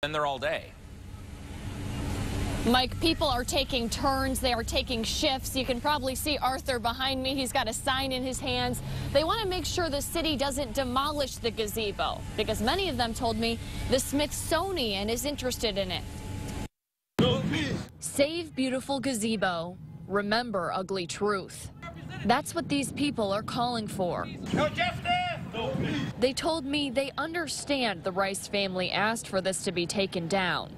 been there all day. Mike, people are taking turns. They are taking shifts. You can probably see Arthur behind me. He's got a sign in his hands. They want to make sure the city doesn't demolish the gazebo because many of them told me the Smithsonian is interested in it. Save beautiful gazebo. Remember ugly truth. That's what these people are calling for. No justice! They told me they understand the Rice family asked for this to be taken down,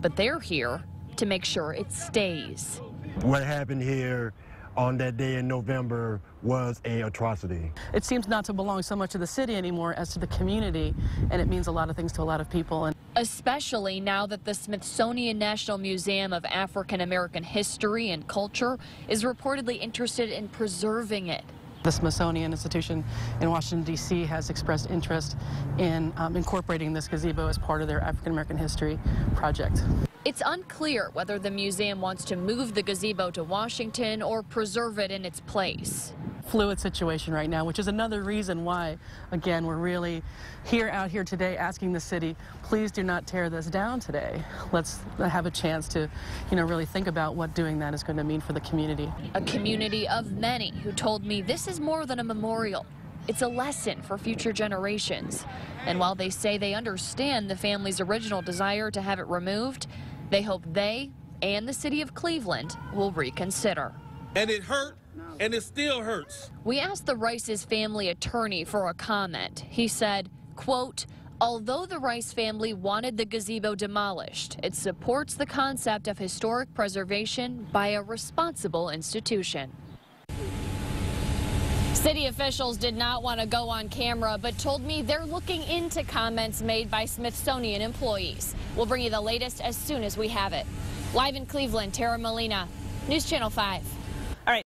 but they're here to make sure it stays. What happened here on that day in November was a atrocity. It seems not to belong so much to the city anymore as to the community, and it means a lot of things to a lot of people. And Especially now that the Smithsonian National Museum of African American History and Culture is reportedly interested in preserving it. The Smithsonian Institution in Washington, D.C. has expressed interest in um, incorporating this gazebo as part of their African American history project. It's unclear whether the museum wants to move the gazebo to Washington or preserve it in its place. Fluid situation right now, which is another reason why, again, we're really here out here today asking the city, please do not tear this down today. Let's have a chance to, you know, really think about what doing that is going to mean for the community. A community of many who told me this is more than a memorial. It's a lesson for future generations. And while they say they understand the family's original desire to have it removed, they hope they and the city of Cleveland will reconsider. and it hurt and it still hurts. We asked the Rice's family attorney for a comment. He said, quote, Although the Rice family wanted the gazebo demolished, it supports the concept of historic preservation by a responsible institution. City officials did not want to go on camera, but told me they're looking into comments made by Smithsonian employees. We'll bring you the latest as soon as we have it. Live in Cleveland, Tara Molina, News Channel 5.